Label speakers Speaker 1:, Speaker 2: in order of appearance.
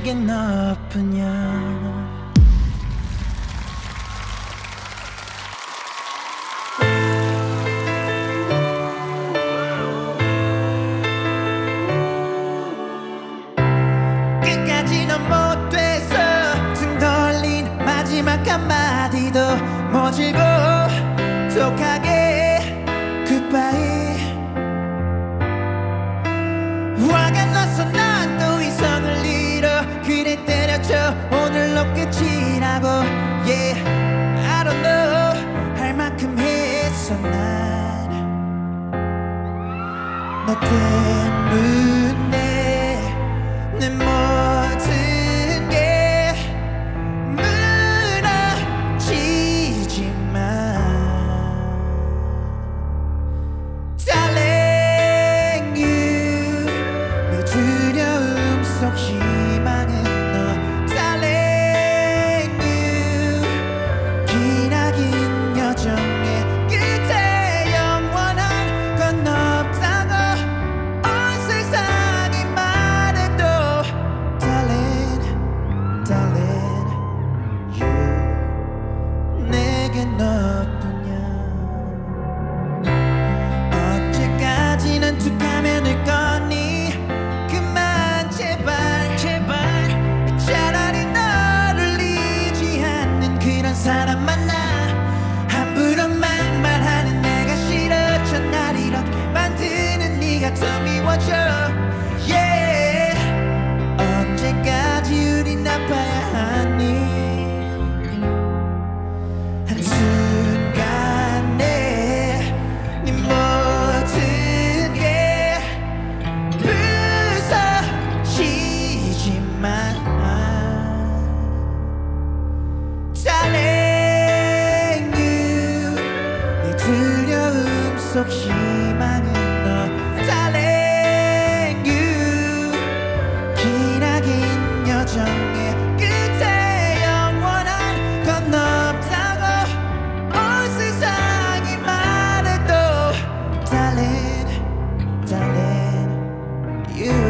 Speaker 1: 내겐 나쁘냐 한마디도 모지고 족하게 굿바이 화가 났어 어렵게 지나고 Yeah. I don't know 할 만큼 했었나 너 때문에. 속 희망은 너 Darling you. 기나긴 여정의 끝에 영원한 건 없다고 온 세상이 말해도 Darling, darling you.